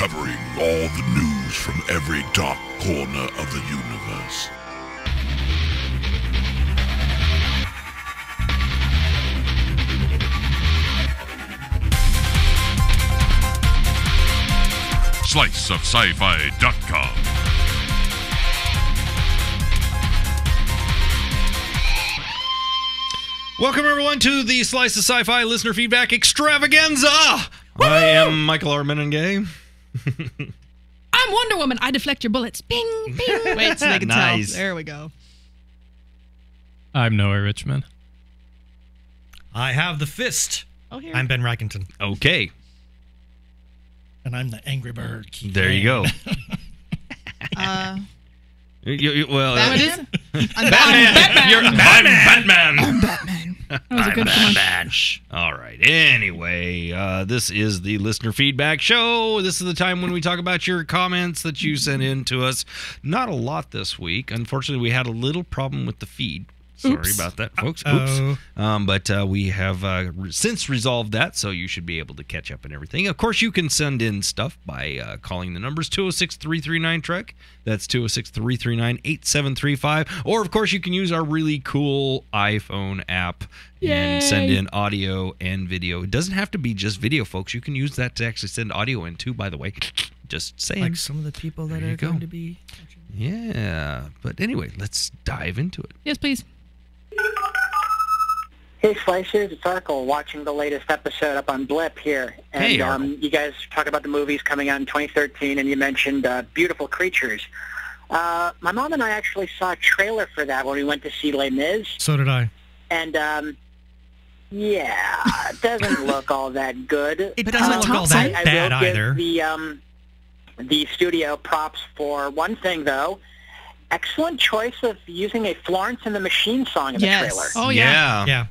covering all the news from every dark corner of the universe. SliceofSci-Fi.com. Welcome everyone to the Slice of Sci-Fi listener feedback extravaganza. I am Michael R. Gay. I'm Wonder Woman. I deflect your bullets. Bing, bing. Wait, so they can Nice. tell. There we go. I'm Noah Richmond. I have the fist. Oh, here. I'm Ben Reichenton. Okay, And I'm the Angry Bird. there you go. Uh, You- you- well, Batman? I'm Batman. Batman. You're, Batman. I'm Batman. Batman. That was a good one. All right. Anyway, uh, this is the listener feedback show. This is the time when we talk about your comments that you sent in to us. Not a lot this week. Unfortunately, we had a little problem with the feed. Sorry Oops. about that, folks. Uh-oh. Oops. Um, but uh, we have uh, re- since resolved that, so you should be able to catch up and everything. Of course, you can send in stuff by uh, calling the numbers 206 339 Trek. That's 206 339 8735. Or, of course, you can use our really cool iPhone app and send in audio and video. It doesn't have to be just video, folks. You can use that to actually send audio in too, by the way. Just saying. Like some of the people that are going go. to be. yeah. But anyway, let's dive into it. Yes, please. Hey Slicers, it's Arkle watching the latest episode up on Blip here. And Hey, um, you guys talk about the movies coming out in 2013 and you mentioned uh, Beautiful Creatures. Uh, my mom and I actually saw a trailer for that when we went to see Les Mis. So did I. And um, yeah, it doesn't look all that good. It doesn't Um, look all that I, I bad will give either. The, um, the studio props for one thing, though. Excellent choice of using a Florence and the Machine song in the trailer. Oh, yeah. Yeah.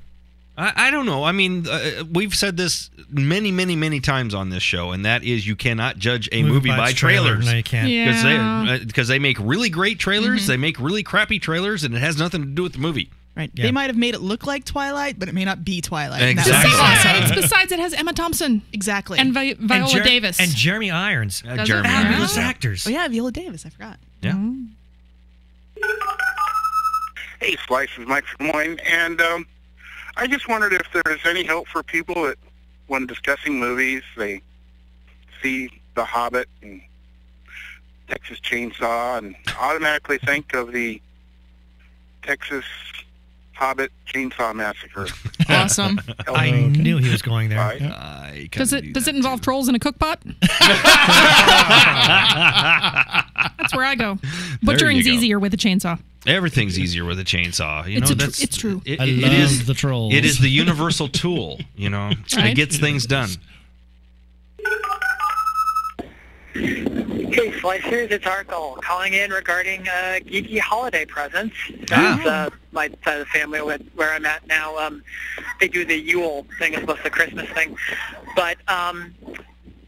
I, I don't know. I mean, uh, we've said this many, many, many times on this show, and that is you cannot judge a movie, by, its trailer. trailers. No, you can't. Because Yeah. they, uh, because they make really great trailers, they make really crappy trailers, and it has nothing to do with the movie. Right. Yeah. They might have made it look like Twilight, but it may not be Twilight. and that was Exactly. Besides, awesome. besides, it has Emma Thompson Exactly. and Vi- Viola and Jer- Davis. And Jeremy Irons. Uh, Jeremy Irons, Fabulous actors. oh, yeah, Viola Davis. I forgot. Yeah. Hey, Slice is Mike from Des Moines, and um, I just wondered if there's any help for people that, when discussing movies, they see The Hobbit and Texas Chainsaw and automatically think of the Texas Hobbit Chainsaw Massacre. Awesome. I knew he was going there. Right? I kinda does do it does it involve too. trolls in a cookpot? That's where I go. There Butchering's easier with a chainsaw. Everything's easier with a chainsaw. You It's know, a tr- that's it's true. It, I it- love it is the trolls. It is the universal tool. You know, it gets things done. Hey, Slicers, it's Arkle calling in regarding uh, geeky holiday presents. Ah. Uh, my side of the family, with, where I'm at now, um, they do the Yule thing as opposed to the Christmas thing. But um,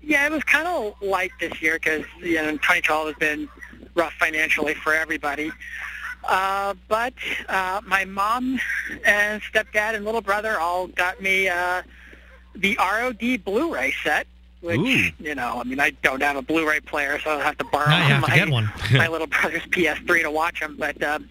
yeah, it was kind of light this year because you know 2012 has been rough financially for everybody. Uh, but uh, my mom and stepdad and little brother all got me uh, the ROD Blu-ray set, which Ooh. you know, I mean, I don't have a Blu-ray player, so I'll have to borrow Now have my, get one. my little brother's PS3 to watch them. But um,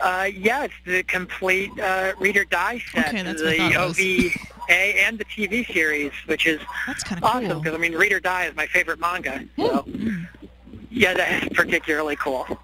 uh, yeah, it's the complete uh, Read or Die set, Okay, that's the thought it was. OVA and the TV series, which is That's kind of awesome cool. because I mean, Read or Die is my favorite manga. So yeah, that is particularly cool.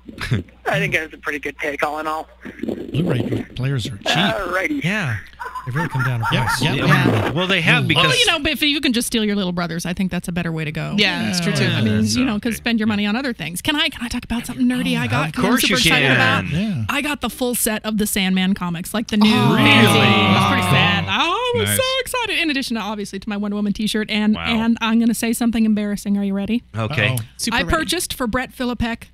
I think it's a pretty good take, all in all. Blu-ray players are cheap. Alrighty. Yeah. They've really come down in price. yeah. Yeah. Well, they have because Well, you know, but if you can just steal your little brothers, I think that's a better way to go. Yeah, that's true too. I mean, That's you know, because spend your money on other things. Can I? Can I talk about something nerdy oh, I got? of course I'm you super excited can. about. Yeah. I got the full set of the Sandman comics, like the new. Oh, fancy. really? It was pretty oh, sad. I was Nice. so excited. In addition to obviously to my Wonder Woman T-shirt, and Wow. and I'm going to say something embarrassing. Are you ready? okay. Uh-oh. Super I ready. purchased for Brett Philippek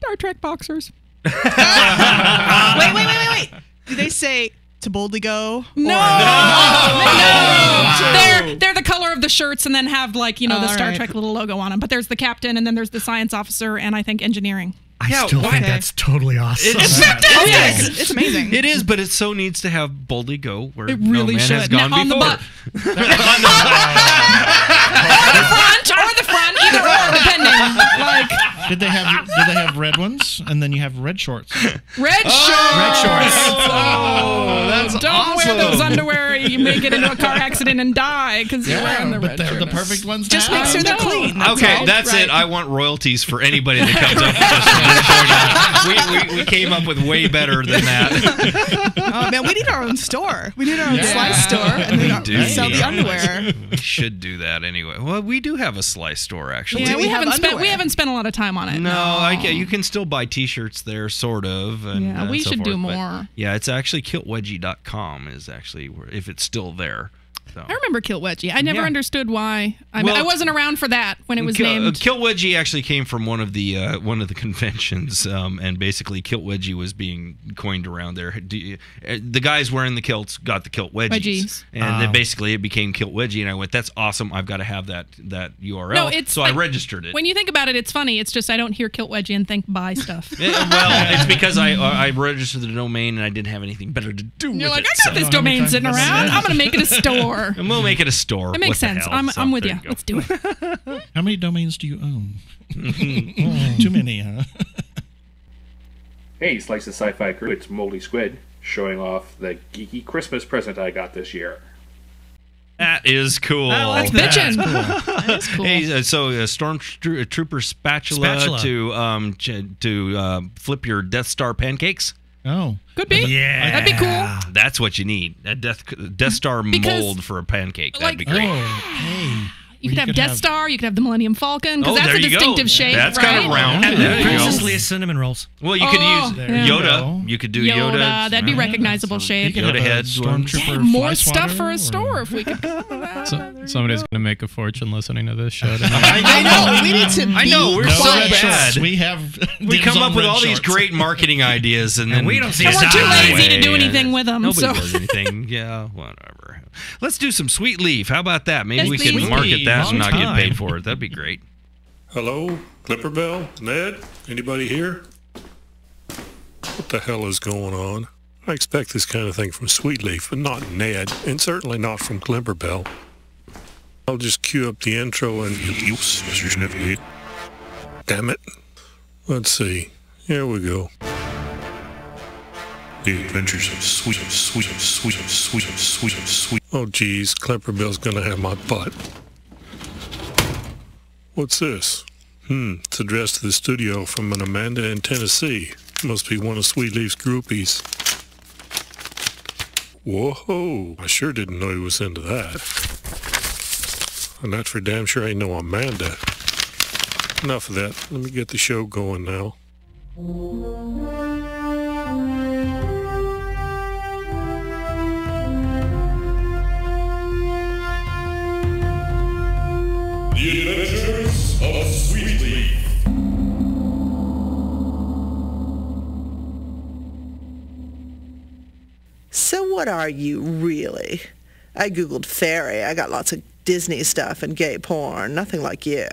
Star Trek boxers. wait, wait, wait, wait, wait. Do they say to boldly go? No, Or- no. They're they're the color of the shirts, and then have like you know the All Star right. Trek little logo on them. But there's the captain, and then there's the science officer, and I think engineering. I Yeah, still why- think that's totally awesome. It's yeah, it's, it's amazing. It is, but it so needs to have boldly go where It no really man has gone Now, on the before. bu- or the front, or the front, either red ones, and then you have red shorts. Red oh! shorts. Red shorts. Oh, that's Don't wear those underwear. You may get into a car accident and die because you're wearing the but red they're the perfect ones. Just to make sure they're clean. That's Okay, all. that's Right. it. I want royalties for anybody that comes up with this from this point on. We, we, we came up with way better than that. Oh man, we need our own store. We need our own Yeah. slice store, and then We do sell need the underwear. We should do that anyway. Well, we do have a slice store actually. Yeah, we, we have haven't spent we haven't spent a lot of time on it. No, I you can still buy T-shirts there, sort of. And, Yeah, uh, we so should do forth, but- more. Yeah, it's actually kiltwedgie.com is actually where, if it's still there. So. I remember Kilt Wedgie. I never Yeah. understood why. I mean, I wasn't around for that when it was Kill, named. uh, Kilt Wedgie actually came from one of the uh, one of the conventions, um, and basically Kilt Wedgie was being coined around there. Do you- uh, The guys wearing the kilts got the Kilt Wedgies, Wedgies. and Oh. then basically it became Kilt Wedgie, and I went, "That's awesome! I've got to have that that URL." No, it's so like- I registered it. when you think about it, it's funny. It's just I don't hear Kilt Wedgie and think buy stuff. Yeah, well, it's because I I registered the domain and I didn't have anything better to do You're with like, it. I got so- this domain sitting around. I'm gonna make it a store. And we'll make it a store. It makes What sense. I'm, So, I'm with there you. Let's do it. How many domains do you own? Oh, too many, huh? Hey, Slice of Sci-Fi crew, it's Moldy Squid, showing off the geeky Christmas present I got this year. That is cool. That's bitching. That is cool. Hey, uh, so a stormtrooper spatula, Spatula. to um ch- to uh, flip your Death Star pancakes. Oh, Could be. Yeah. That'd be cool. That's what you need. A Death Death Star Because, mold for a pancake. That'd like- be oh, great. hey. You could have could Death have- Star. You could have the Millennium Falcon because Oh, that's there a you go. distinctive shape. That's right? kind of round. And There you Princess. Leia cinnamon rolls. Well, you could Oh, use there Yoda. go. You could do Yoda, Yoda. that'd be Right. recognizable You shape. Yoda head one. stormtrooper More stuff for a or- store if we could. come up with that. So, somebody's going to make a fortune listening to this show. I know. We need to. I know, be we're No so red bad. shorts. We have. We come up with all these great marketing ideas, and then we don't see And a we're too lazy to do anything with them. Nobody does anything. Yeah, whatever. Let's do some sweet leaf. How about that? Maybe we please. can market that Long and not get paid for it. That'd be great. Hello, Clipper Bell, Ned, anybody here? What the hell is going on? I expect this kind of thing from Sweetleaf, but not Ned, and certainly not from Glimmerbell. I'll just cue up the intro and use Mr. Sniffy. Damn it. Let's see. Here we go. The Adventures of Sweet, Sweet, Sweet, Sweet, Sweet, Sweet. Oh, geez, Bell's gonna have my butt. What's this? Hmm, it's addressed to the studio from an Amanda in Tennessee. Must be one of Sweetleaf's groupies. Whoa, I sure didn't know he was into that. And that for damn sure ain't no Amanda. Enough of that. Let me get the show going now. The Adventures of. So what are you really? I googled fairy. I got lots of Disney stuff and gay porn. Nothing like you.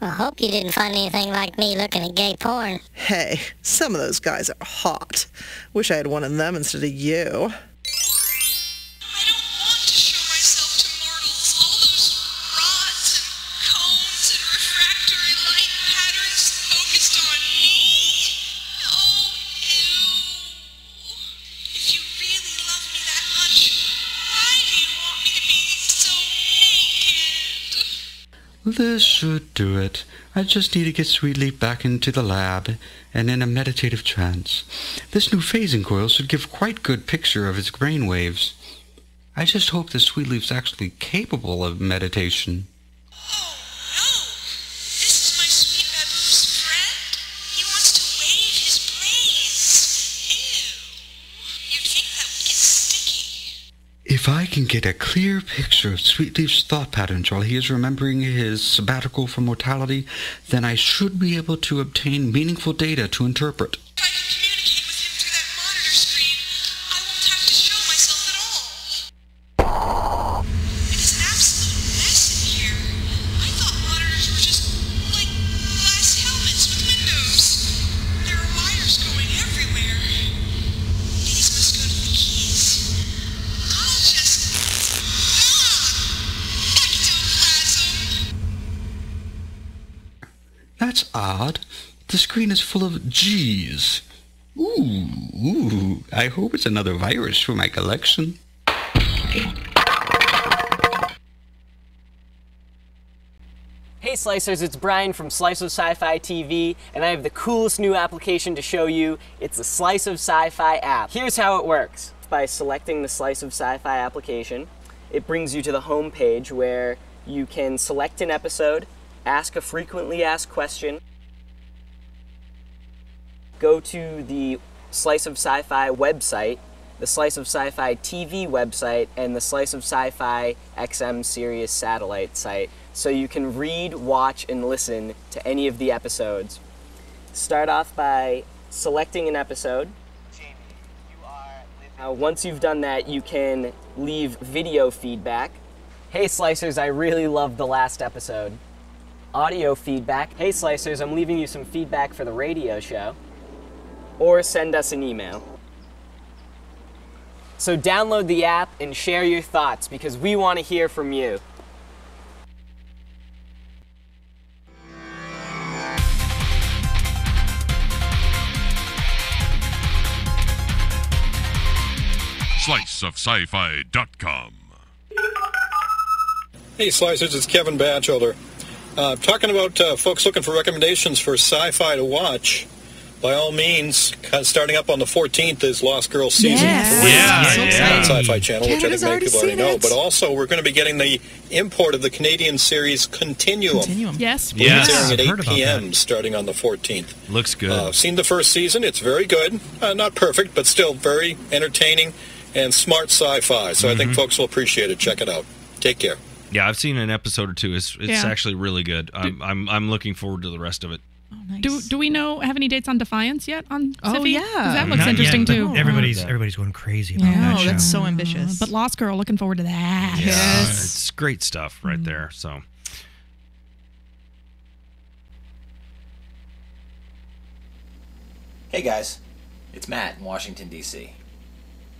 I hope you didn't find anything like me looking at gay porn. Hey, some of those guys are hot. Wish I had one of them instead of you. This should do it. I just need to get Sweetleaf back into the lab and in a meditative trance. This new phasing coil should give quite good picture of his brain waves. I just hope that Sweetleaf's actually capable of meditation. If I can get a clear picture of Sweetleaf's thought patterns while he is remembering his sabbatical from mortality, then I should be able to obtain meaningful data to interpret. Screen is full of G's. Ooh, ooh. I hope it's another virus for my collection. Hey Slicers, it's Brian from Slice of Sci-Fi TV, and I have the coolest new application to show you. It's the Slice of Sci-Fi app. Here's how it works. By selecting the Slice of Sci-Fi application, it brings you to the home page where you can select an episode, ask a frequently asked question, go to the Slice of Sci-Fi website, the Slice of Sci-Fi TV website, and the Slice of Sci-Fi XM Sirius satellite site, so you can read, watch, and listen to any of the episodes. Start off by selecting an episode. Uh, once you've done that, you can leave video feedback. Hey Slicers, I really loved the last episode. Audio feedback. Hey Slicers, I'm leaving you some feedback for the radio show. Or send us an email. So download the app and share your thoughts because we want to hear from you. sliceofsci-fi.com. Hey, Slicers, it's Kevin Batchelder. Uh, talking about uh, folks looking for recommendations for sci-fi to watch. By all means, starting up on the 14th is Lost Girl season Yes. three Yeah, on yeah. Sci-Fi Channel, which I think many people already know. it. But also, we're going to be getting the import of the Canadian series Continuum. Continuum. Yes. Yes. It's airing at 8 p.m. starting on the 14th. Looks good. Uh, I've seen the first season. It's very good. Uh, not perfect, but still very entertaining and smart sci-fi. So I think Mhm. folks will appreciate it. Check it out. Take care. Yeah, I've seen an episode or two. It's it's Yeah. actually really good. I'm, I'm I'm looking forward to the rest of it. Do do we know have any dates on Defiance yet on Oh, Siffy? yeah. 'Cause that looks Not interesting yet, too. Everybody's everybody's going crazy about Yeah. that Oh, show. that's so ambitious. But Lost Girl, looking forward to that. Yeah, it's great stuff right there. So Hey guys, it's Matt in Washington, D.C.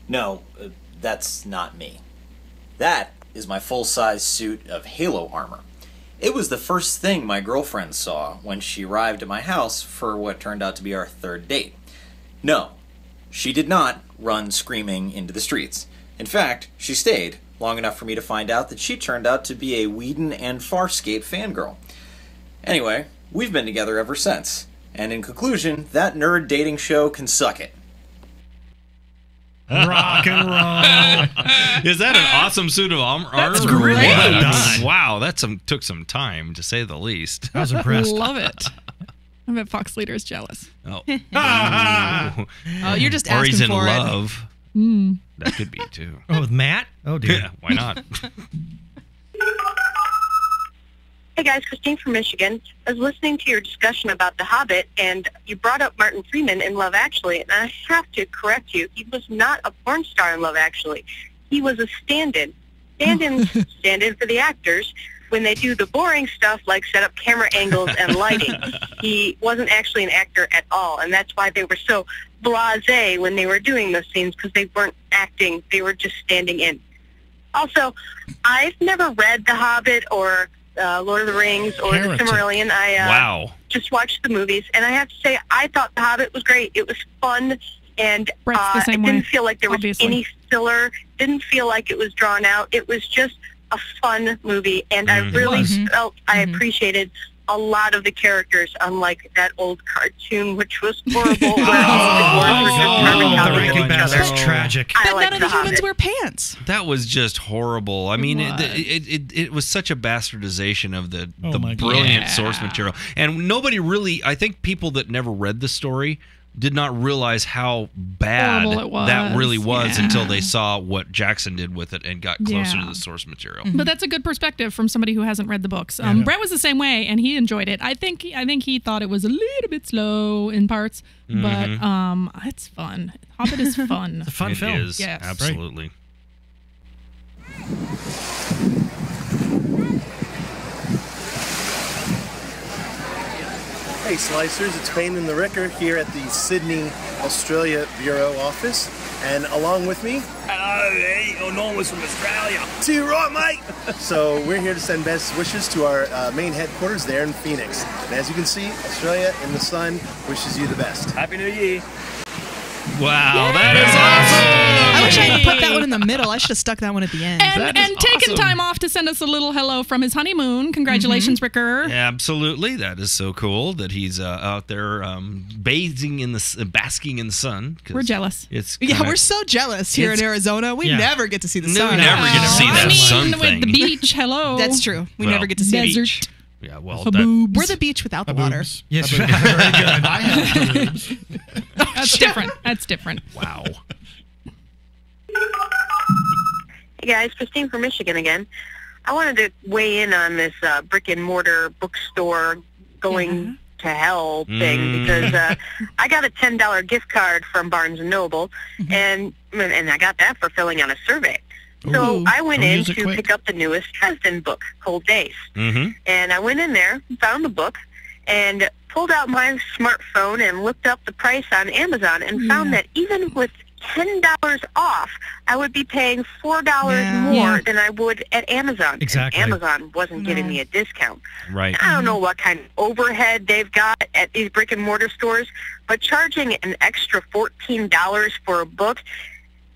No, uh, that's not me. That is my full size suit of Halo armor. It was the first thing my girlfriend saw when she arrived at my house for what turned out to be our third date. No, she did not run screaming into the streets. In fact, she stayed long enough for me to find out that she turned out to be a Whedon and Farscape fangirl. Anyway, we've been together ever since. And in conclusion, that nerd dating show can suck it. Rock and roll. is that an awesome suit of armor? That's great. What? Well I mean, done. wow, that some took some time to say the least. I was impressed. Love it. I bet Fox Leader is jealous. Oh, Oh, you're just or he's in asking for it. love. Mm. That could be too. Oh, with Matt? Oh dear. Yeah, why not? Hey guys, Christine from Michigan. I was listening to your discussion about The Hobbit, and you brought up Martin Freeman in Love Actually, and I have to correct you. He was not a porn star in Love Actually. He was a stand-in. Stand-in, stand in for the actors when they do the boring stuff like set up camera angles and lighting. he wasn't actually an actor at all, and that's why they were so blasé when they were doing those scenes because they weren't acting; they were just standing in. Also, I've never read The Hobbit or uh, Lord of the Rings or Heretic. The Silmarillion. I uh, Wow. just watched the movies, and I have to say, I thought The Hobbit was great. It was fun, and uh, same it didn't way, feel like there was obviously. any filler. Didn't feel like it was drawn out. It was just a fun movie, and I Mm-hmm. Mhm. really It was. felt I appreciated a lot of the characters, unlike that old cartoon, which was horrible. where all the dwarves were just Oh, carving the out of Rankin each Bass is tragic. I But like none of The the humans wear pants. That was just horrible. I mean, it, What? it, it, it was such a bastardization of the, Oh the my God. brilliant source material. And nobody really, I think people that never read the story did not realize how bad Horrible that really was Yeah. until they saw what Jackson did with it and got closer Yeah. to the source material. But that's a good perspective from somebody who hasn't read the books. Um, Yeah. Brett was the same way, and he enjoyed it. I think I think he thought it was a little bit slow in parts, Mhm. but um, it's fun. Hobbit is fun. It's a fun It film. is, Yes. absolutely. Hey Slicers, it's Payne and the Ricker here at the Sydney, Australia Bureau office. And along with me, Hello, hey, oh, no one was from Australia. See you right, mate. so we're here to send best wishes to our uh, main headquarters there in Phoenix. And as you can see, Australia in the sun wishes you the best. Happy New Year. Wow, that is awesome. I wish I had put that one in the middle. I should have stuck that one at the end. And, and taking time off to send us a little hello from his honeymoon. Congratulations, Ricker. Absolutely, that is so cool that he's uh, out there um, bathing in the uh, basking in the sun. We're jealous. It's Yeah, kinda- we're so jealous here in Arizona. We Yeah. never get to see the No, sun. we never get to see I mean, sun with thing. the beach, hello. That's true. We Well, never get to see Desert. the beach. Yeah, well, that- We're the beach without the water. Yes, very good. I have boobs. That's different. That's different. Wow. Hey guys, Christine from Michigan again. I wanted to weigh in on this uh, brick and mortar bookstore going to hell thing Mm. because uh, I got a ten dollar gift card from Barnes and Noble, and and I got that for filling out a survey. So Ooh. I went Don't in to quick. pick up the newest Dresden book, Cold Days. Mm-hmm. And I went in there, found the book, and pulled out my smartphone and looked up the price on Amazon and found that even with ten dollars off, I would be paying four dollars Yeah. more Yeah. than I would at Amazon. And Exactly. Amazon wasn't giving me a discount. Right. I don't know what kind of overhead they've got at these brick and mortar stores, but charging an extra fourteen dollars for a book,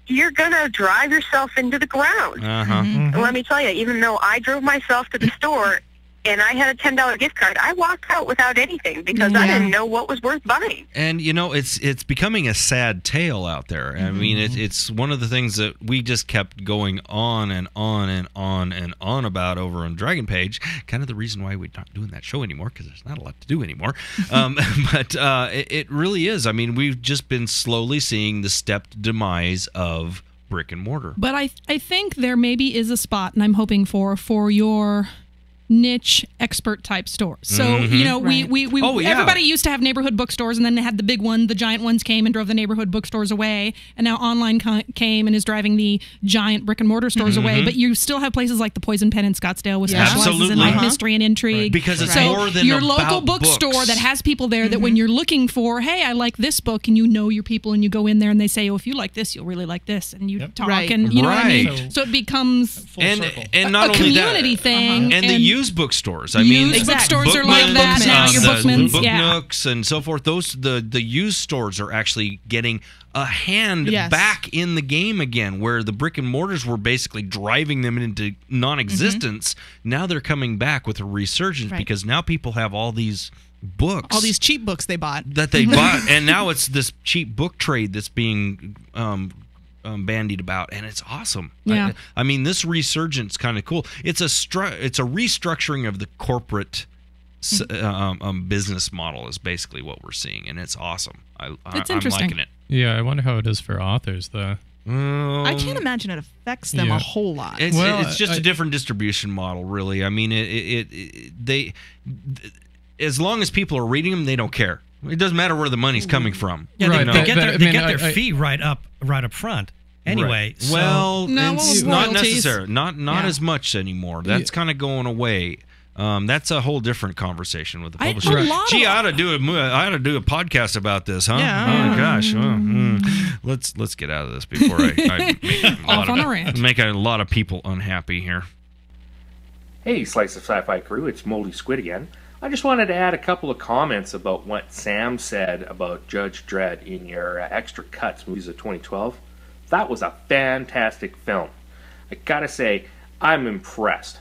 you're gonna drive yourself into the ground. Uh-huh. And let me tell you, even though I drove myself to the store and I had a ten dollar gift card, I walked out without anything because I didn't know what was worth buying. And you know, it's it's becoming a sad tale out there. I mean, it, it's one of the things that we just kept going on and on and on and on about over on Dragon Page. Kind of the reason why we're not doing that show anymore because there's not a lot to do anymore. Um, but uh, it, it really is. I mean, we've just been slowly seeing the stepped demise of brick and mortar. But I I think there maybe is a spot, and I'm hoping for for your niche expert type stores. So Mhm. you know, we Right. we, we Oh, yeah. everybody used to have neighborhood bookstores, and then they had the big one. The giant ones came and drove the neighborhood bookstores away, and now online co- came and is driving the giant brick and mortar stores away. Mhm. But you still have places like the Poison Pen in Scottsdale, with Yeah. specializes in like Uh-huh. mystery and intrigue. Right. Because it's so more than your local bookstore books. that has people there that when you're looking for, hey, I like this book, and you know your people, and you go in there and they say, oh, if you like this, you'll really like this, and you talk, Right. and you know what I mean. Right. So it becomes and and not a only community that, thing, and, the and- used bookstores. I mean, Used bookstores are like that now, your the Bookmans, book yeah. nooks and so forth. Those the the used stores are actually getting a hand Yes. back in the game again, where the brick and mortars were basically driving them into non-existence. Now they're coming back with a resurgence Right. because now people have all these books All these cheap books they bought. that they bought, and now it's this cheap book trade that's being um, um, bandied about, and it's awesome. Yeah. I, I mean, this resurgence kind of cool. It's a stru- it's a restructuring of the corporate s um, um, business model is basically what we're seeing, and it's awesome. I, I, It's I'm interesting. liking it. Yeah, I wonder how it is for authors, though. I can't imagine it affects them yeah. a whole lot. It's, Well, it's just a I- different distribution model, really. I mean, it, it, it they as long as people are reading them, they don't care. It doesn't matter where the money's coming from. Yeah, they, they get their, I mean, get their I- I- fee right up right up front. Anyway, Right. so- well, No, it's not royalties. necessary. Not not Yeah. as much anymore. That's kind of going away. Um, that's a whole different conversation with the I- a publisher. lot Gee, I ought to do a mo- I ought to do a podcast about this, huh? Yeah. Oh gosh. Oh, mm. Let's let's get out of this before I, I make, a lot of, a make a lot of people unhappy here. Hey, Slice of Sci-Fi crew, it's Moldy Squid again. I just wanted to add a couple of comments about what Sam said about Judge Dredd in your uh, extra cuts movies of 2012. That was a fantastic film. I gotta say, I'm impressed.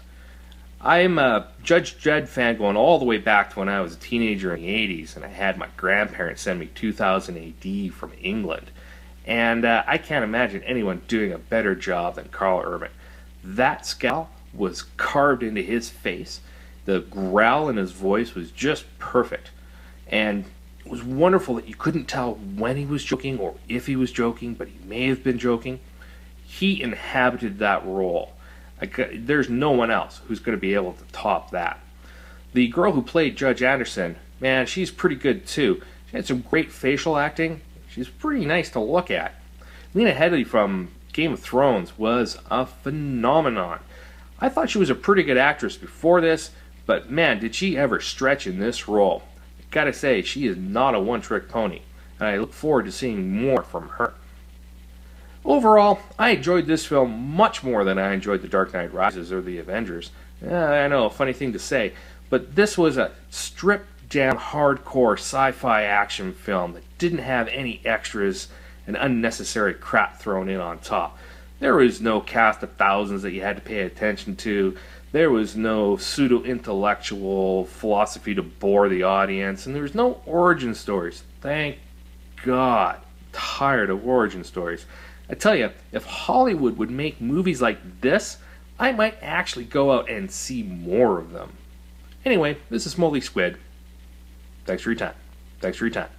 I'm a Judge Dredd fan going all the way back to when I was a teenager in the 80s, and I had my grandparents send me 2000 AD from England. And uh, I can't imagine anyone doing a better job than Karl Urban. That scowl was carved into his face. The growl in his voice was just perfect. And it was wonderful that you couldn't tell when he was joking or if he was joking, but he may have been joking. He inhabited that role. There's no one else who's going to be able to top that. The girl who played Judge Anderson, man, she's pretty good too. She had some great facial acting. She's pretty nice to look at. Lena Headey from Game of Thrones was a phenomenon. I thought she was a pretty good actress before this, but man, did she ever stretch in this role. Gotta say, she is not a one trick pony, and I look forward to seeing more from her. Overall, I enjoyed this film much more than I enjoyed The Dark Knight Rises or The Avengers. Eh, I know, a funny thing to say, but this was a stripped down, hardcore sci fi action film that didn't have any extras and unnecessary crap thrown in on top. There was no cast of thousands that you had to pay attention to. There was no pseudo intellectual philosophy to bore the audience, and there was no origin stories. Thank God. Tired of origin stories. I tell you, if Hollywood would make movies like this, I might actually go out and see more of them. Anyway, this is Moldy Squid. Thanks for your time. Thanks for your time.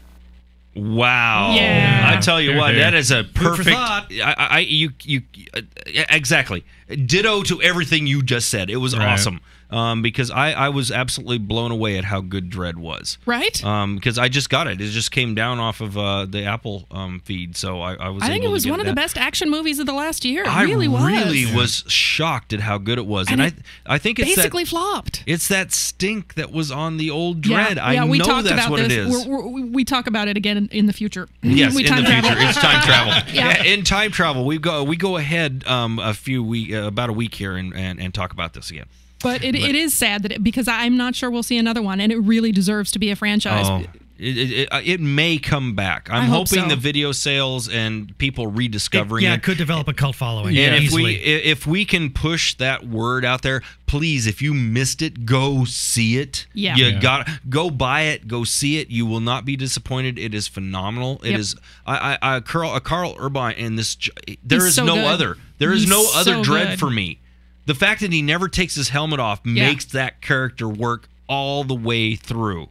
Wow. Yeah. I tell you Here, what, here. that is a Food for perfect. thought. I, I, you, you, uh, exactly. Ditto to everything you just said. It was Right. awesome. Um, because I, I was absolutely blown away at how good Dredd was. Right? Um, because I just got it. It just came down off of uh, the Apple um, feed, so I, I was. I think it was one of the best action movies of the last year. It I really was. I really was shocked at how good it was, and, And I I think it's Basically that, flopped. it's that stink that was on the old Dredd. Yeah, I yeah, know we talked that's about what this. it is. We're, we're, we talk about it again in, in the future. Yes, we in the time future, it's time travel. Yeah. In time travel, we go we go ahead um, a few week uh, about a week here and, and, and talk about this again. But it, But- it is sad that it, because I'm not sure we'll see another one, and it really deserves to be a franchise. Oh, it, it, it, uh, may come back. I'm hope hoping so. the video sales and people rediscovering yeah, it. it could develop a cult following. and if easily. we if we can push that word out there, please, if you missed it, go see it. Yeah. you Yeah. got go buy it, go see it. You will not be disappointed. It is phenomenal. It Yep. is. I I, I Karl uh, Karl Urban and this. j- There He's is so no good. other. There is He's no other so Dredd good. for me. The fact that he never takes his helmet off Yeah. makes that character work all the way through.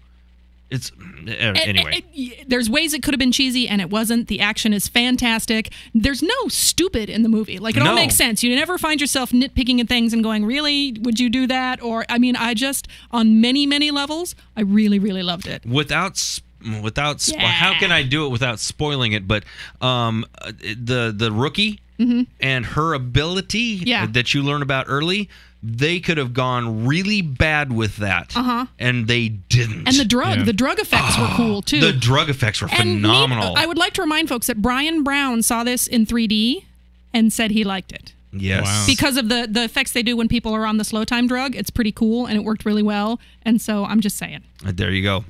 It's uh, anyway. It- it- there's ways it could have been cheesy, and it wasn't. The action is fantastic. There's no stupid in the movie. Like it all makes sense. You never find yourself nitpicking at things and going, "Really? Would you do that?" Or I mean, I just on many many levels, I really really loved it. without without Yeah. how can I do it without spoiling it? But um, the the rookie Mhm. and her ability Yeah. that you learn about early, they could have gone really bad with that, Uh-huh. and they didn't. And the drug, the drug effects were cool too. The drug effects were And phenomenal. neat- I would like to remind folks that Brian Brown saw this in 3D and said he liked it. yes, Because of the the effects they do when people are on the slow time drug, it's pretty cool and it worked really well. And so I'm just saying. Uh, There you go.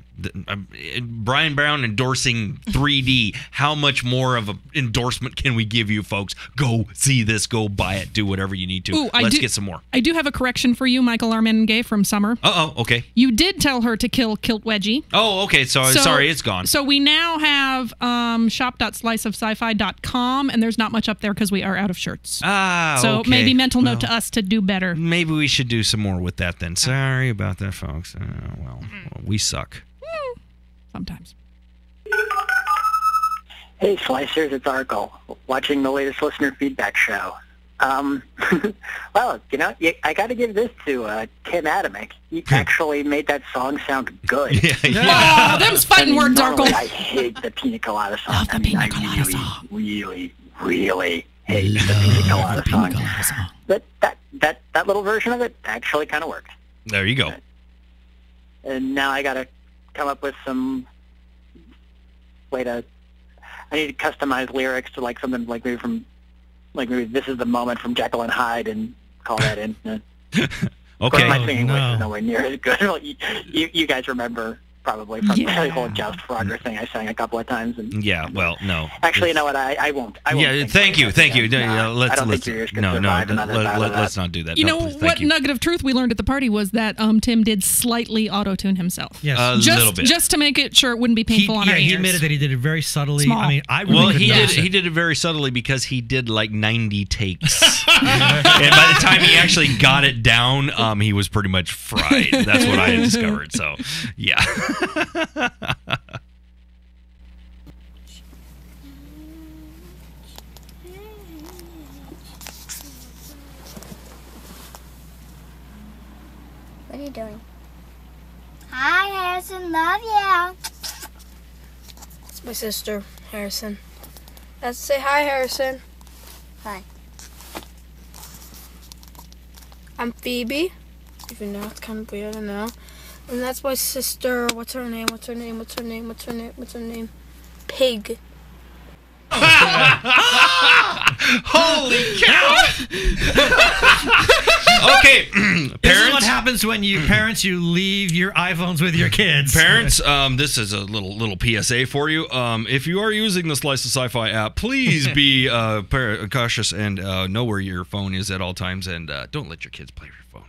Um, Brian Brown endorsing 3D. How much more of an endorsement can we give you, folks? Go see this. Go buy it. Do whatever you need to. Ooh, I Let's do- get some more. I do have a correction for you, Michael R. Mennenga from Summer. Uh oh. Okay. You did tell her to kill Kilt Wedgie. Oh, okay. So, So- sorry, it's gone. So we now have um, shop.sliceofsci-fi.com, and there's not much up there because we are out of shirts. Ah, so okay. maybe mental note to us to do better. Maybe we should do some more with that then. Sorry about that, folks. Uh, well, we suck. Sometimes. Hey, Slicers, it's Arkle, watching the latest listener feedback show. Um, well, you know, I got to give this to uh, Tim Adamick. He actually made that song sound good. Oh, them's fighting I mean, words, normally Arkle. I hate the Pina Colada song. Love the I mean, I really, really, really hate the Pina Colada song. But that, that, that little version of it actually kind of worked. There you go. And now I got to come up with some way to. I need to customize lyrics to like something like maybe from, like maybe this is the moment from Jekyll and Hyde and call that in. Uh, Of course, Okay. my singing voice no. is nowhere near as good. You, you, you guys remember probably from Yeah. the whole Joust Frogger thing I sang a couple of times. And Yeah. Well, no. actually, you know what? I, I won't. I won't yeah. Thank you. Thank you. No, No, let's I don't let's think your ears can no no. survive let, us not do that. You no, know please, what you. nugget of truth we learned at the party was that um, Tim did slightly auto-tune himself. Yes. A just, little bit. Just to make it sure it wouldn't be painful on yeah, our he ears. admitted that he did it very subtly. Small. I mean, I really well, he did. notice He did it very subtly because he did like 90 takes, and by the time he actually got it down, um, he was pretty much fried. That's what I discovered. So, yeah. What are you doing? Hi, Harrison. Love you. It's my sister, Harrison. Let's say hi, Harrison. Hi. I'm Phoebe. Even though it's kind of weird, I know. And that's my sister. What's her name? What's her name? What's her name? What's her name? What's her name? Pig. Holy cow! okay, parents. This is parents. what happens when you parents you leave your iPhones with your kids. Parents, um, this is a little little PSA for you. Um, if you are using the Slice of Sci-Fi app, please be uh, par- cautious and uh, know where your phone is at all times, and uh, don't let your kids play with your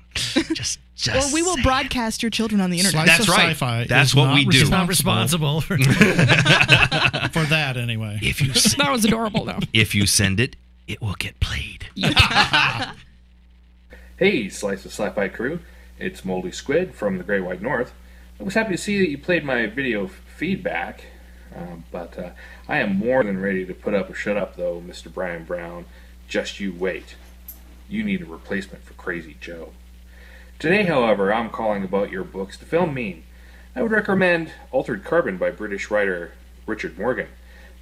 phone. Just, just or we will broadcast your children on the internet. That's right. That's what we do. It's not responsible for, for that anyway. If you s- that was adorable though. if you send it, it will get played. Hey, Slice of Sci-Fi crew, it's Moldy Squid from the Great White North. I was happy to see that you played my video f- feedback, uh, but uh, I am more than ready to put up or shut up, though, Mr. Brian Brown. Just you wait. You need a replacement for Crazy Joe. Today, however, I'm calling about your books to film meme. I would recommend Altered Carbon by British writer Richard Morgan.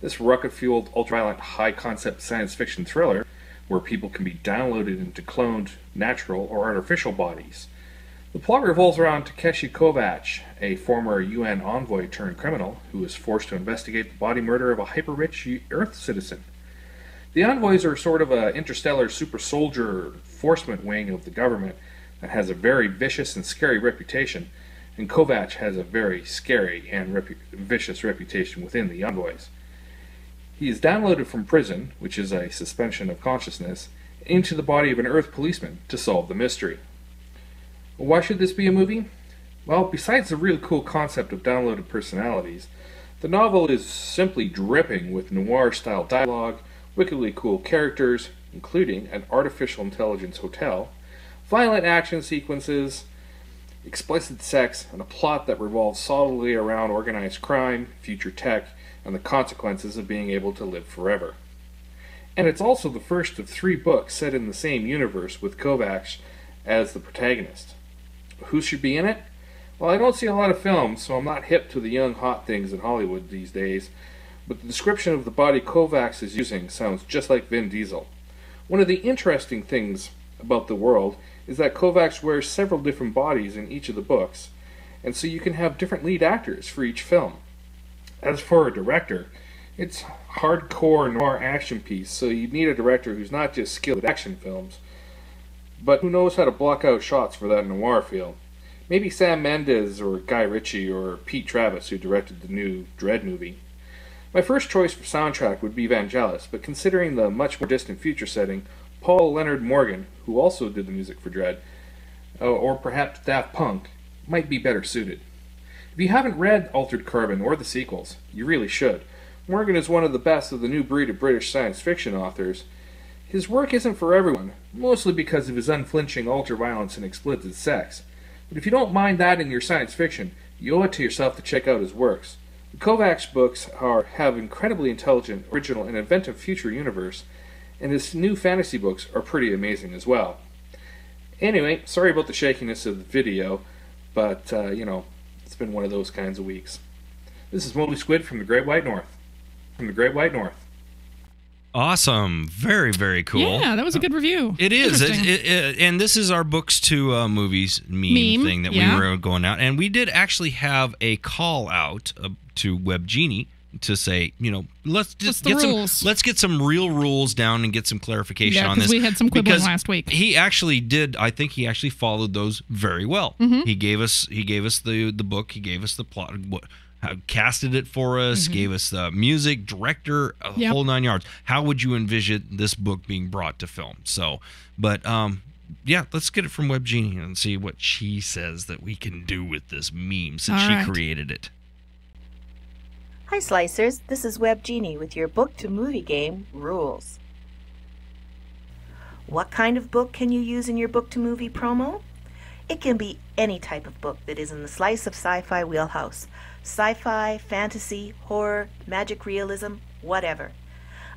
This rocket-fueled, ultraviolent, high-concept science fiction thriller where people can be downloaded into cloned, natural, or artificial bodies. The plot revolves around Takeshi Kovacs, a former UN envoy turned criminal who is forced to investigate the body murder of a hyper-rich Earth citizen. The envoys are sort of an interstellar super soldier enforcement wing of the government that has a very vicious and scary reputation, and Kovacs has a very scary and repu- vicious reputation within the envoys. He is downloaded from prison, which is a suspension of consciousness, into the body of an Earth policeman to solve the mystery. Why should this be a movie? Well, besides the really cool concept of downloaded personalities, the novel is simply dripping with noir style dialogue, wickedly cool characters, including an artificial intelligence hotel, violent action sequences, explicit sex, and a plot that revolves solidly around organized crime, future tech, and the consequences of being able to live forever. And it's also the first of three books set in the same universe with Kovacs as the protagonist. Who should be in it? Well, I don't see a lot of films, so I'm not hip to the young hot things in Hollywood these days, but the description of the body Kovacs is using sounds just like Vin Diesel. One of the interesting things about the world is that Kovacs wears several different bodies in each of the books, and so you can have different lead actors for each film. As for a director, it's hardcore noir action piece, so you need a director who's not just skilled at action films, but who knows how to block out shots for that noir feel. Maybe Sam Mendes or Guy Ritchie or Pete Travis, who directed the new Dredd movie. My first choice for soundtrack would be Vangelis, but considering the much more distant future setting, Paul Leonard Morgan, who also did the music for Dredd, uh, or perhaps Daft Punk, might be better suited. If you haven't read Altered Carbon or the sequels, you really should. Morgan is one of the best of the new breed of British science fiction authors. His work isn't for everyone, mostly because of his unflinching ultraviolence and explicit sex. But if you don't mind that in your science fiction, you owe it to yourself to check out his works. The Kovacs books are, have incredibly intelligent, original, and inventive future universe, and his new fantasy books are pretty amazing as well. Anyway, sorry about the shakiness of the video, but, uh, you know, it's been one of those kinds of weeks. This is Moldy Squid from the Great White North. From the Great White North. Awesome. Very, very cool. Yeah, that was a good review. It is, it, it, it- and this is our books to uh, movies meme, Meme, thing that yeah. we were going out, and we did actually have a call out uh, to Web Genie to say, you know, let's just get rules? some, let's get some real rules down and get some clarification Yeah, on this. we had some quibbling last week. He actually did. I think he actually followed those very well. Mhm. He gave us he gave us the the book. He gave us the plot. What, how, casted it for us. Mhm. Gave us the music, director, a Yep. whole nine yards. How would you envision this book being brought to film? So, but um, yeah, let's get it from Web Genie and see what she says that we can do with this meme since All she right. created it. Hi, Slicers. This is Web Genie with your book to movie game rules. What kind of book can you use in your book to movie promo? It can be any type of book that is in the slice of sci fi wheelhouse sci fi, fantasy, horror, magic realism, whatever.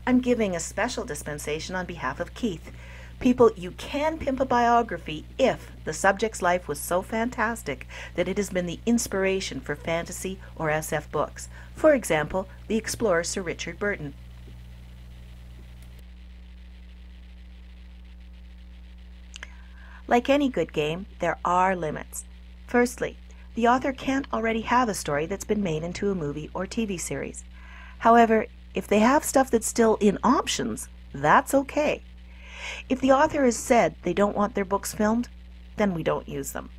I'm giving a special dispensation on behalf of Keith. People, you can pimp a biography if the subject's life was so fantastic that it has been the inspiration for fantasy or SF books. For example, the explorer Sir Richard Burton. Like any good game, there are limits. Firstly, the author can't already have a story that's been made into a movie or TV series. However, if they have stuff that's still in options, that's okay. If the author has said they don't want their books filmed, then we don't use them.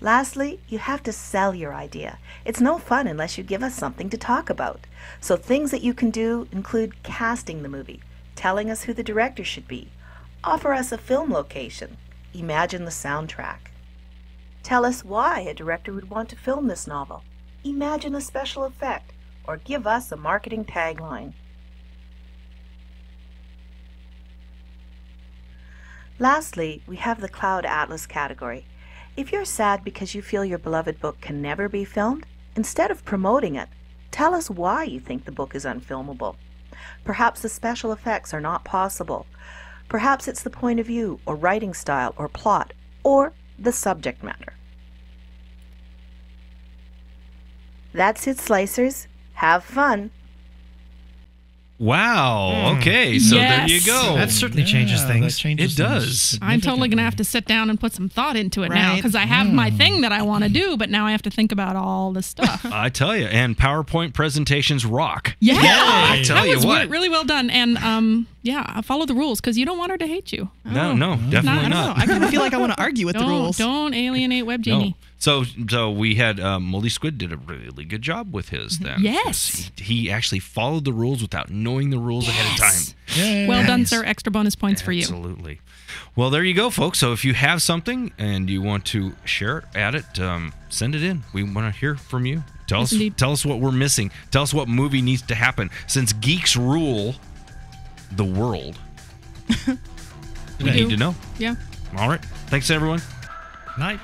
Lastly, you have to sell your idea. It's no fun unless you give us something to talk about. So things that you can do include casting the movie, telling us who the director should be, offer us a film location, imagine the soundtrack. Tell us why a director would want to film this novel, imagine a special effect, or give us a marketing tagline. Lastly, we have the Cloud Atlas category. If you're sad because you feel your beloved book can never be filmed, instead of promoting it, tell us why you think the book is unfilmable. Perhaps the special effects are not possible. Perhaps it's the point of view, or writing style, or plot, or the subject matter. That's it, Slicers. Have fun. Wow. Okay. So there you go. That certainly changes Yeah, that things. changes It things does. I'm totally gonna have to sit down and put some thought into it now because I have my thing that I want to do, but now I have to think about all the stuff. I tell you, and PowerPoint presentations rock. Yeah, I tell that you was what. re- really well done, and um, yeah, follow the rules because you don't want her to hate you. No, Oh. no, definitely I don't not. know. I kind of feel like I want to argue with don't, the rules. Don't alienate Web No. So, so we had um, Moldy Squid did a really good job with his. Then Yes. he, he actually followed the rules without knowing the rules ahead of time. Yes. Well done, sir. Extra bonus points for you. Absolutely. Well, there you go, folks. So if you have something and you want to share it, add it, um, send it in. We want to hear from you. Tell Yes, us, indeed. tell us what we're missing. Tell us what movie needs to happen. Since geeks rule the world, we We need to know. Yeah. All right. Thanks, everyone. Night.